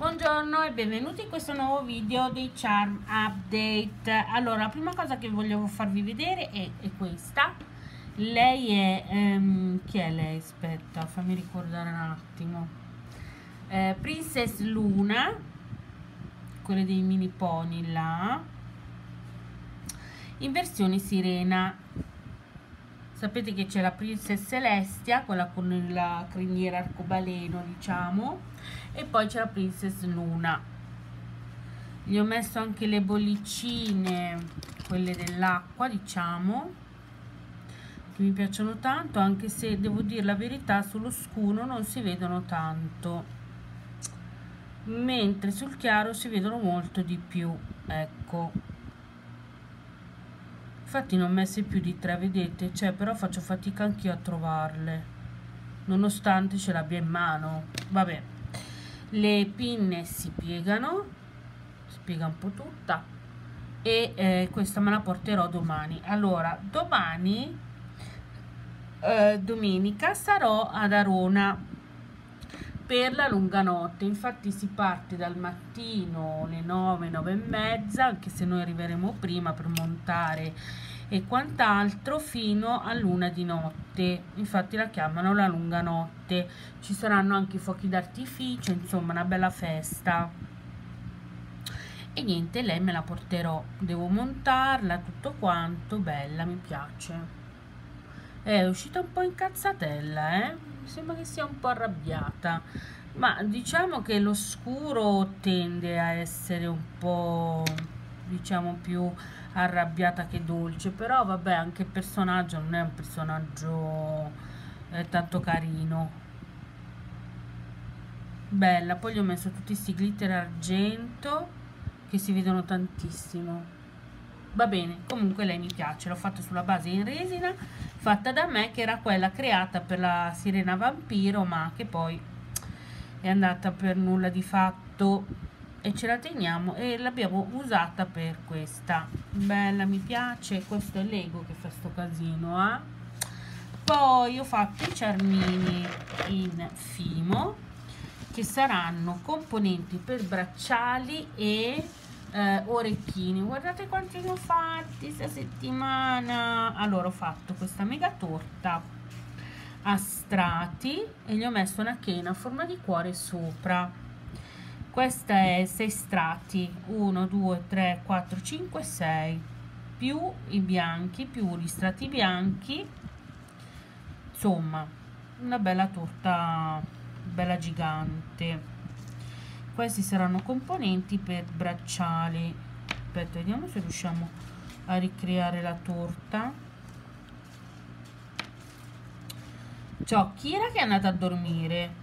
Buongiorno e benvenuti in questo nuovo video dei Charm Update. Allora, la prima cosa che volevo farvi vedere è, è questa. Lei è... Um, chi è lei? Aspetta, fammi ricordare un attimo. Eh, Princess Luna Quelle dei mini pony là In versione sirena Sapete che c'è la Princess Celestia, quella con la criniera arcobaleno, diciamo, e poi c'è la Princess Luna. Gli ho messo anche le bollicine, quelle dell'acqua, diciamo, che mi piacciono tanto, anche se devo dire la verità, sullo scuro non si vedono tanto, mentre sul chiaro si vedono molto di più, ecco infatti ne ho messe più di tre vedete? Cioè però faccio fatica anch'io a trovarle. Nonostante ce l'abbia in mano. Vabbè. Le pinne si piegano. Si piega un po' tutta. E eh, questa me la porterò domani. Allora domani eh, domenica sarò ad Arona per la lunga notte. Infatti si parte dal mattino alle 9 9 e mezza anche se noi arriveremo prima per montare e quant'altro fino a luna di notte. Infatti la chiamano la lunga notte. Ci saranno anche i fuochi d'artificio insomma una bella festa. E niente lei me la porterò. Devo montarla tutto quanto bella mi piace. È uscita un po' incazzatella eh mi sembra che sia un po' arrabbiata ma diciamo che lo scuro tende a essere un po' diciamo più arrabbiata che dolce però vabbè anche il personaggio non è un personaggio eh, tanto carino. Bella poi gli ho messo tutti questi glitter argento che si vedono tantissimo va bene comunque lei mi piace l'ho fatta sulla base in resina fatta da me che era quella creata per la sirena vampiro ma che poi è andata per nulla di fatto e ce la teniamo e l'abbiamo usata per questa bella mi piace questo è Lego che fa sto casino eh? poi ho fatto i ciarmini in fimo che saranno componenti per bracciali e eh, orecchini guardate quanti ne ho fatti questa settimana. Allora ho fatto questa mega torta a strati e gli ho messo una chena a forma di cuore sopra. Questa è 6 strati 1 2 3 4 5 6 più i bianchi più gli strati bianchi. Insomma una bella torta bella gigante questi saranno componenti per bracciali. Aspetta vediamo se riusciamo a ricreare la torta. C'ho Kira che è andata a dormire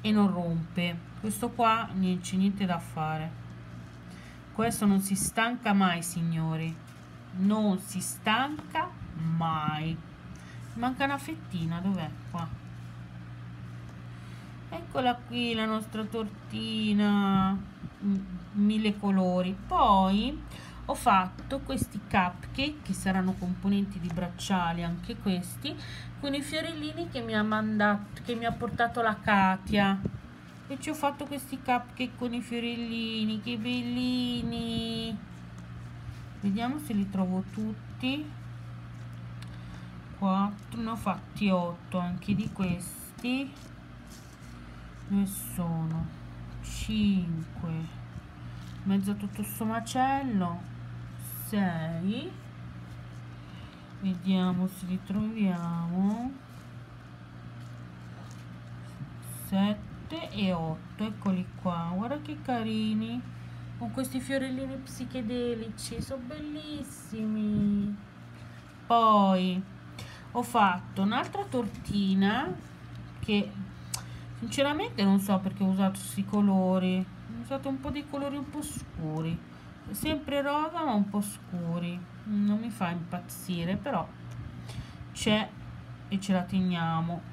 e non rompe? Questo qua non c'è niente da fare. Questo non si stanca mai signori. Non si stanca mai. Manca una fettina dov'è? Qua eccola qui la nostra tortina mille colori. Poi ho fatto questi cupcake che saranno componenti di bracciali anche questi con i fiorellini che mi ha mandato che mi ha portato la Katia. E ci ho fatto questi cupcake con i fiorellini che bellini. Vediamo se li trovo tutti. 4 ne ho fatti 8 anche di questi ne sono? 5 mezzo tutto sto macello? 6 vediamo se li troviamo. 7 e 8 eccoli qua. Guarda che carini. Con questi fiorellini psichedelici sono bellissimi. Poi ho fatto un'altra tortina che sinceramente non so perché ho usato questi colori. Ho usato un po' di colori un po' scuri. Sempre rosa ma un po' scuri. Non mi fa impazzire però c'è e ce la teniamo.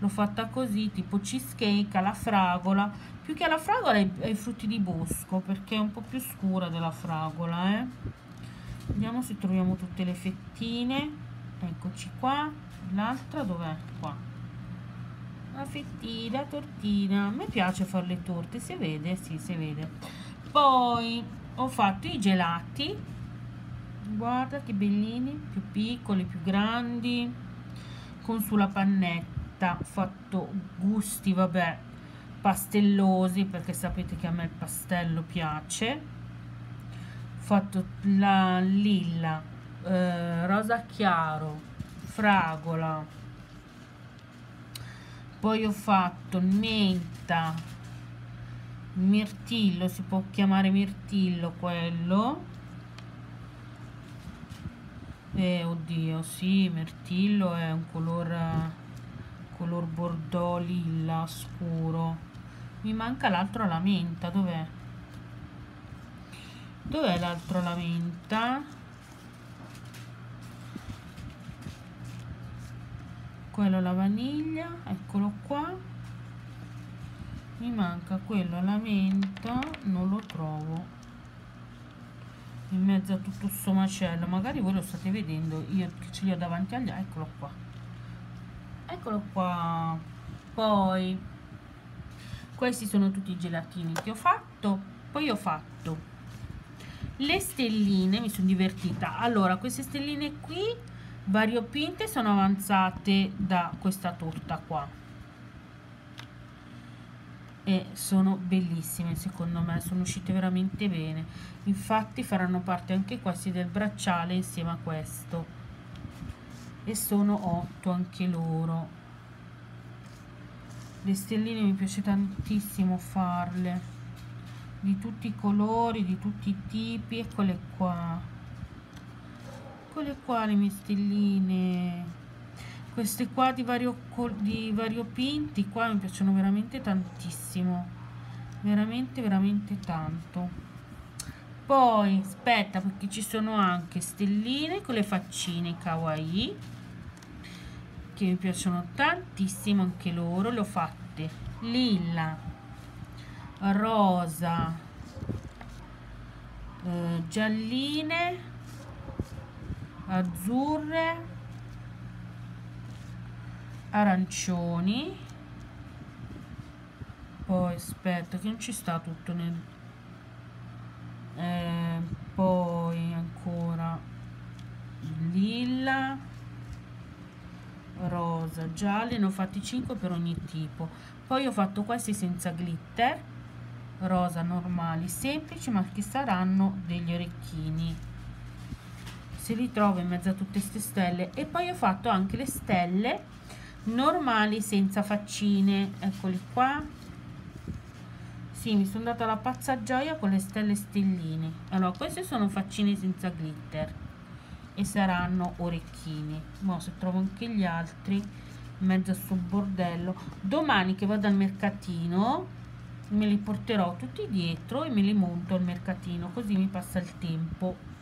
L'ho fatta così tipo cheesecake alla fragola. Più che alla fragola ai, frutti di bosco perché è un po' più scura della fragola eh. vediamo se troviamo tutte le fettine. Eccoci qua. L'altra dov'è? Qua fettina, tortina. A me piace fare le torte si vede? sì si vede. Poi ho fatto i gelati. Guarda che bellini più piccoli più grandi. Con sulla pannetta ho fatto gusti vabbè pastellosi perché sapete che a me il pastello piace. Ho fatto la lilla eh, rosa chiaro fragola poi ho fatto menta mirtillo si può chiamare mirtillo quello. Eh oddio sì mirtillo è un color color bordeaux lilla scuro. Mi manca l'altro la menta dov'è? Dov'è l'altro la menta quello la vaniglia eccolo qua. Mi manca quello la menta non lo trovo. In mezzo a tutto questo macello magari voi lo state vedendo io che ce li ho davanti agli eccolo qua. Eccolo qua. Poi questi sono tutti i gelatini che ho fatto poi ho fatto le stelline mi sono divertita. Allora queste stelline qui variopinte sono avanzate da questa torta qua. E sono bellissime secondo me sono uscite veramente bene. Infatti faranno parte anche questi del bracciale insieme a questo. E sono 8 anche loro. Le stelline mi piace tantissimo farle. Di tutti i colori di tutti i tipi eccole qua eccole qua le mie stelline queste qua di vario, di vario pinti qua mi piacciono veramente tantissimo. Veramente veramente tanto. Poi aspetta perché ci sono anche stelline con le faccine kawaii che mi piacciono tantissimo anche loro le ho fatte. Lilla rosa eh, gialline azzurre arancioni poi aspetta che non ci sta tutto nel eh, poi ancora lilla rosa, gialli, ne ho fatti 5 per ogni tipo. Poi ho fatto questi senza glitter, rosa normali, semplici, ma che saranno degli orecchini. Si ritrova in mezzo a tutte queste stelle. E poi ho fatto anche le stelle normali senza faccine. Eccoli qua. Sì, mi sono data la pazza gioia con le stelle stelline. Allora, queste sono faccine senza glitter e saranno orecchini mo se trovo anche gli altri in mezzo a sto bordello domani che vado al mercatino me li porterò tutti dietro e me li monto al mercatino così mi passa il tempo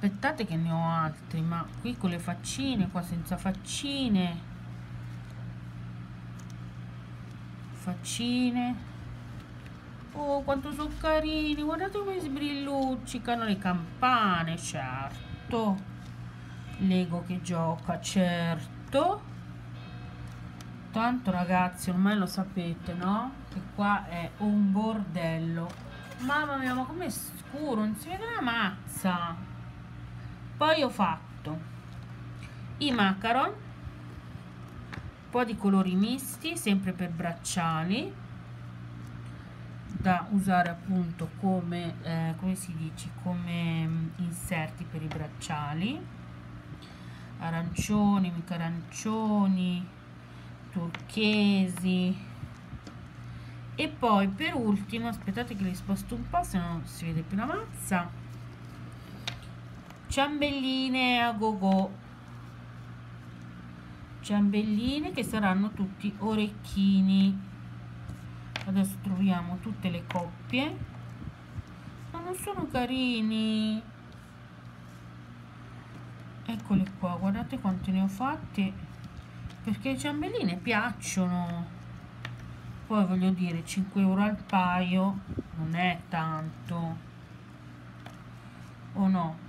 aspettate che ne ho altri ma qui con le faccine qua senza faccine faccine Oh, quanto sono carini, guardate come sbrilluccicano le campane, certo. Lego che gioca, certo. Tanto ragazzi, ormai lo sapete, no? Che qua è un bordello. Mamma mia, ma com'è scuro, non si vede una mazza. Poi ho fatto i macaron, un po' di colori misti, sempre per bracciali da usare appunto come, eh, come si dice, come mm, inserti per i bracciali. Arancioni, mica arancioni, turchesi. E poi per ultimo, aspettate che li sposto un po' se no si vede più la mazza ciambelline a go go ciambelline che saranno tutti orecchini. Adesso troviamo tutte le coppie. Ma non sono carini. Eccoli qua guardate quanti ne ho fatti perché le ciambelline piacciono. Poi voglio dire 5 euro al paio non è tanto. O no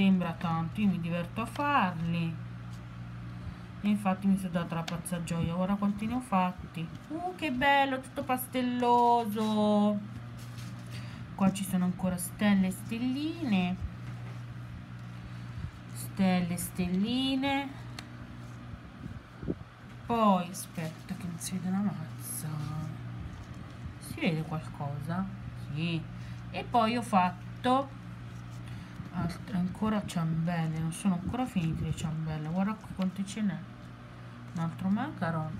sembra tanto io mi diverto a farli. E infatti mi sono data la pazza gioia guarda quanti ne ho fatti. Uh che bello tutto pastelloso. Qua ci sono ancora stelle e stelline. Stelle e stelline. Poi aspetta che non si vede la mazza. Si vede qualcosa? sì. E poi ho fatto altre. Ancora ciambelle non sono ancora finite le ciambelle. Guarda quante ce n'è. Un altro macaron.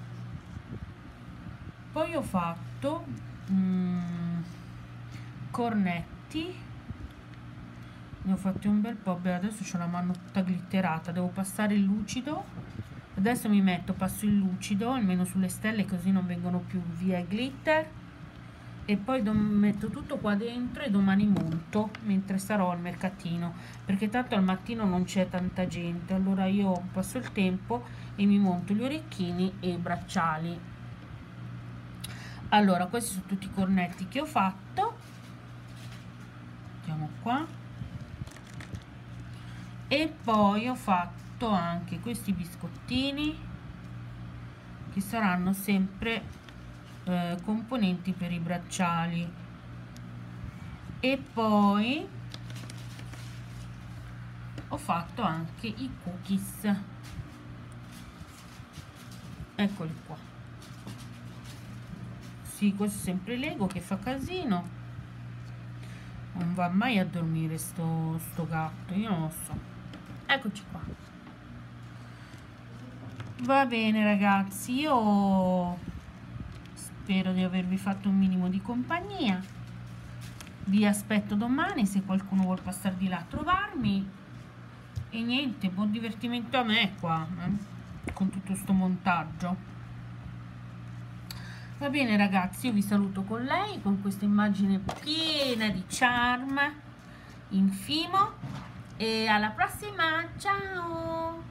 Poi ho fatto mm, cornetti. Ne ho fatti un bel po' beh adesso ho la mano tutta glitterata. Devo passare il lucido. Adesso mi metto passo il lucido almeno sulle stelle così non vengono più via i glitter e poi metto tutto qua dentro e domani monto mentre sarò al mercatino perché tanto al mattino non c'è tanta gente. Allora io passo il tempo e mi monto gli orecchini e i bracciali. Allora questi sono tutti i cornetti che ho fatto. Andiamo qua. E poi ho fatto anche questi biscottini che saranno sempre eh, componenti per i bracciali. E poi ho fatto anche i cookies. Eccoli qua. Sì questo è sempre Lego che fa casino. Non va mai a dormire sto, sto gatto io non lo so. Eccoci qua. Va bene ragazzi io spero di avervi fatto un minimo di compagnia. Vi aspetto domani se qualcuno vuol passare di là a trovarmi. E niente buon divertimento a me qua eh, con tutto sto montaggio. Va bene ragazzi io vi saluto con lei con questa immagine piena di charm infimo. E alla prossima ciao